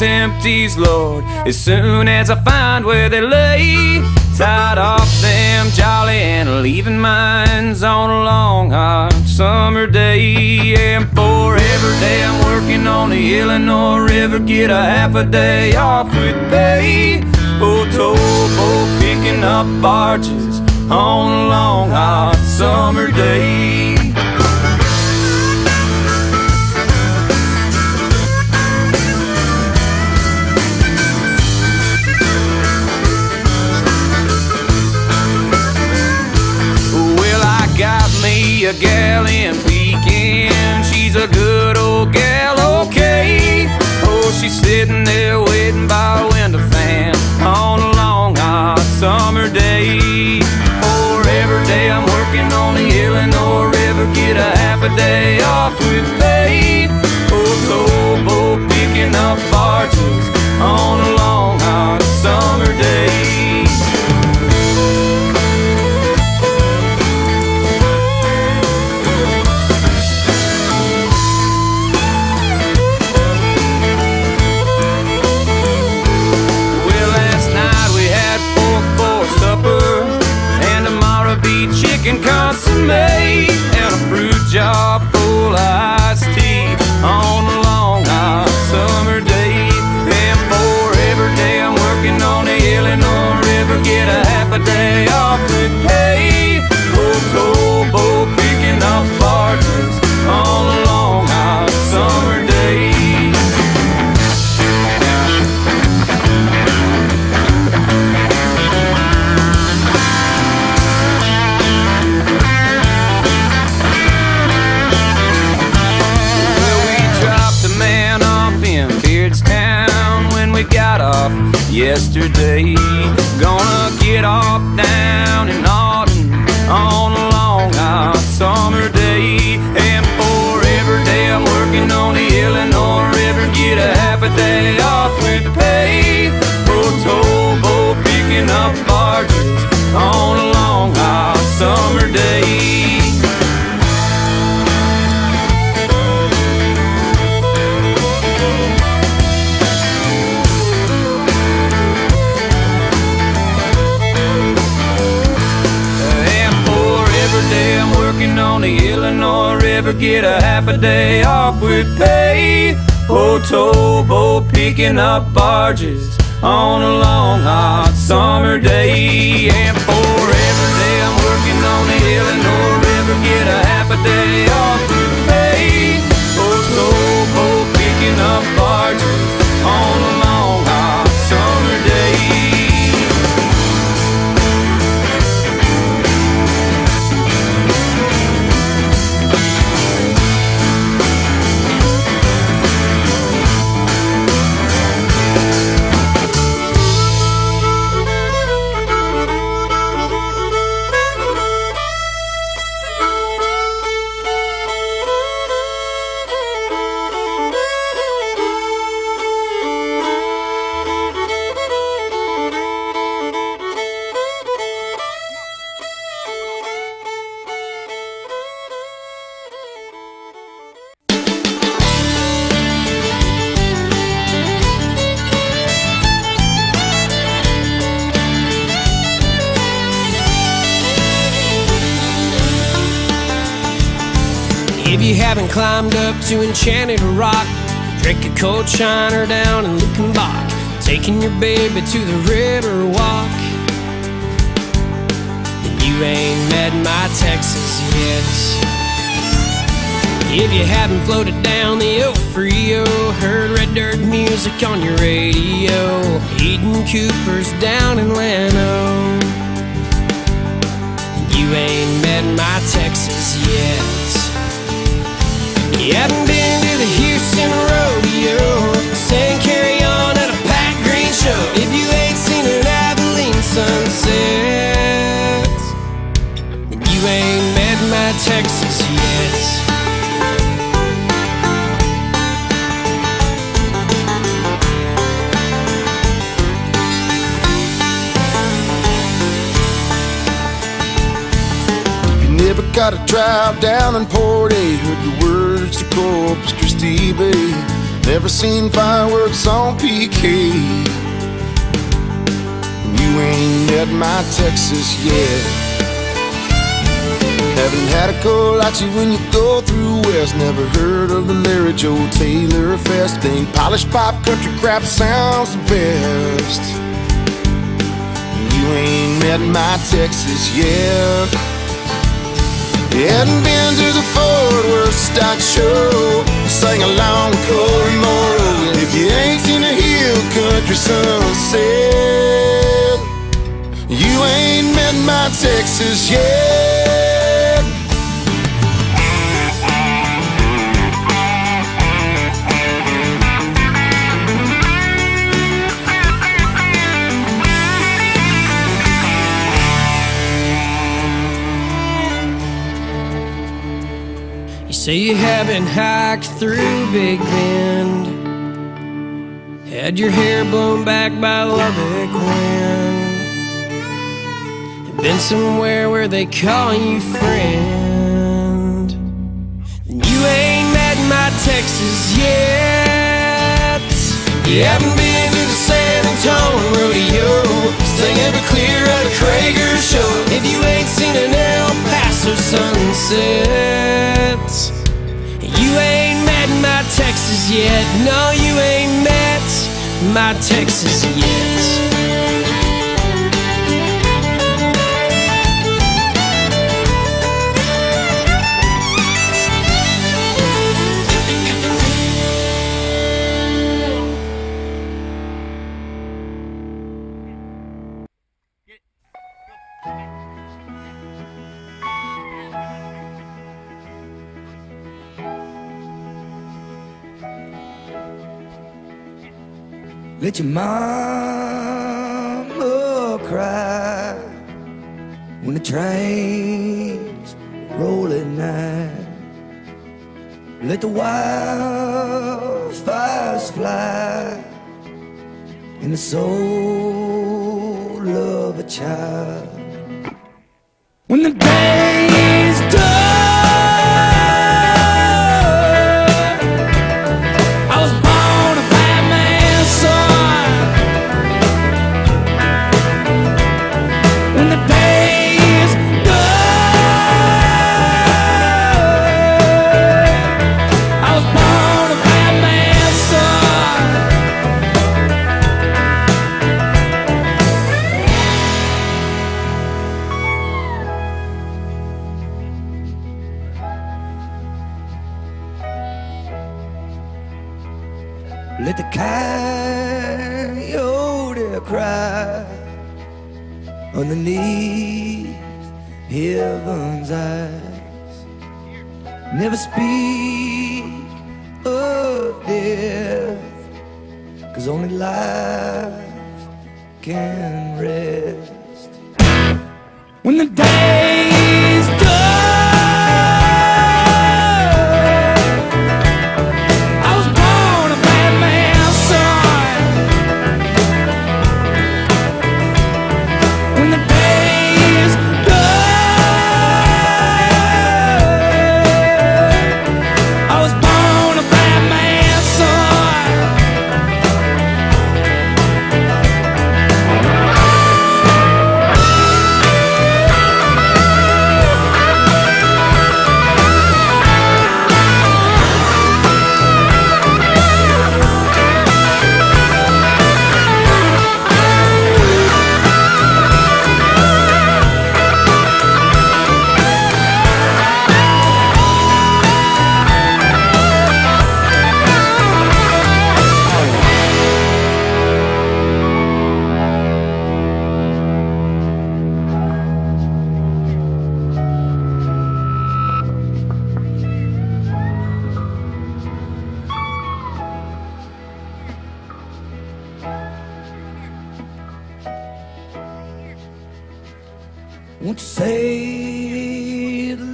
these empties, Lord, as soon as I find where they lay. Tied off them jolly and leaving mines on a long hot summer day. And forever day I'm working on the Illinois River, get a half a day off with pay. Oh, towboat picking up barges on a long hot summer day. A gal in Pekin. She's a good old gal, okay. Oh, she's sitting there waiting by a window fan on a long hot summer day. For every day I'm working on the Illinois River, get a half a day off yesterday. Gonna get off down in Auden River, get a half a day off with pay. Oh, towboat picking up barges on a long hot summer day. And for every day I'm working on the Illinois If you haven't climbed up to Enchanted Rock, drink a cold shiner down in Luckenbach, taking your baby to the river walk. You ain't met my Texas yet. If you haven't floated down the El Frio, heard red dirt music on your radio, eating Cooper's down in Llano. Never gotta drive down in Port A. Heard the words to Corpus Christi Bay. Never seen fireworks on PK. You ain't met my Texas yet. Haven't had a Kolache when you go through West. Never heard of the Larry Joe Taylor Fest. Think polished pop country crap sounds the best. You ain't met my Texas yet. You hadn't been to the Fort Worth Stock Show. Sing along with Cory Morrow If you ain't seen a hill country sunset You ain't met my Texas yet say you haven't hiked through Big Bend. Had your hair blown back by Lubbock wind. And been somewhere where they call you friend. And you ain't met my Texas yet. You haven't been to the San Antonio rodeo. Sing every clear at a Traeger show. If you ain't seen an El Paso sunset. Yet. No, you ain't met my Texas yet. Let your mama cry when the trains roll at night. Let the wildfires fly in the soul of a child. When the day speak of death, cause only life can rest. When the day's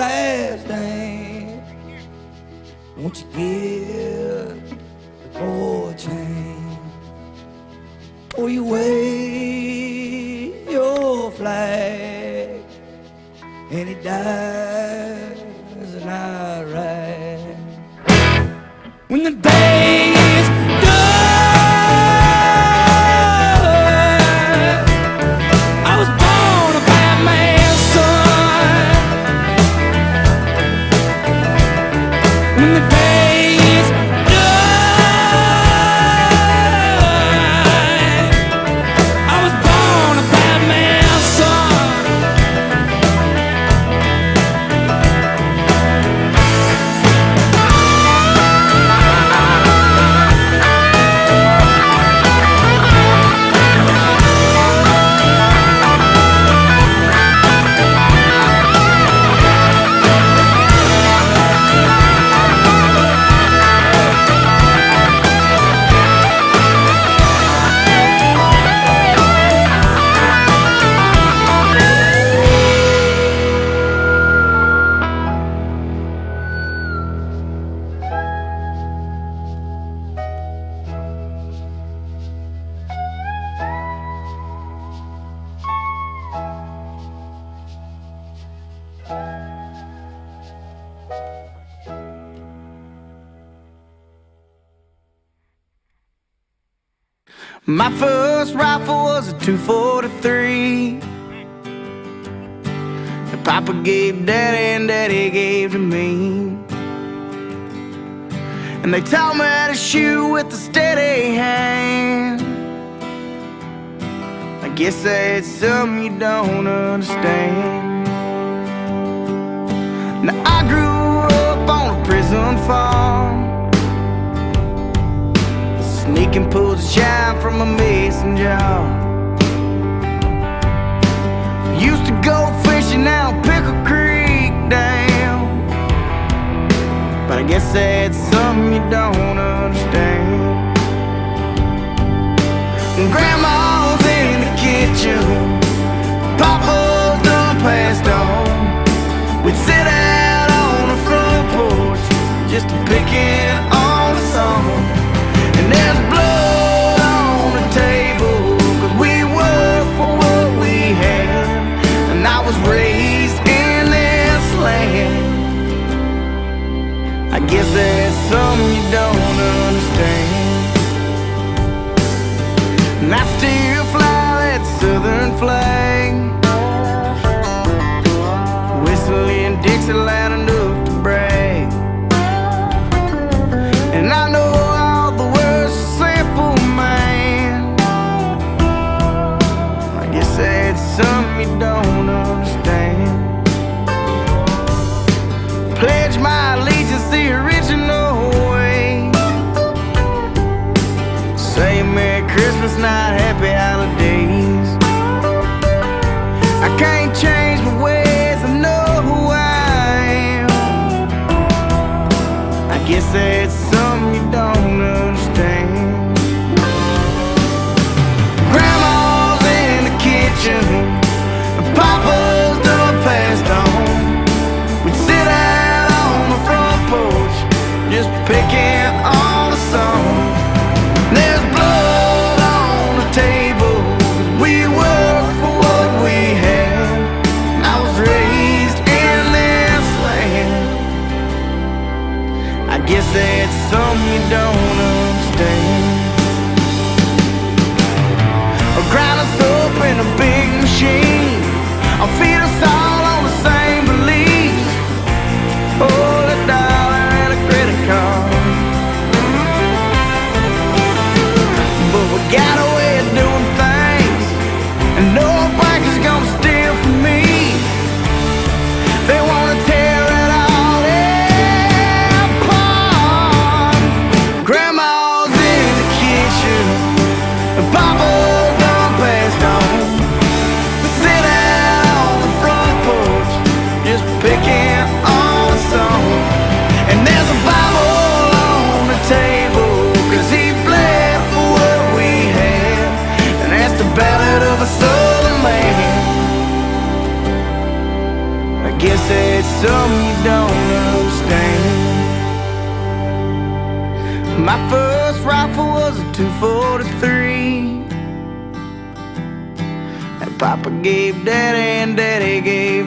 last name? Won't you give the boy a chance? Or you wave your flag and it dies in Iraq. When the day My first rifle was a 243 That Papa gave Daddy and Daddy gave to me. And they taught me how to shoot with a steady hand. I guess that's something you don't understand. Now I grew up on a prison farm can pull the shine from a mason jar. Used to go fishing out Pickle Creek Dam, but I guess that's something you don't understand. Grandma. And I still fly that southern flag. Say Merry Christmas, not Happy Holidays. I can't change Papa gave daddy and daddy gave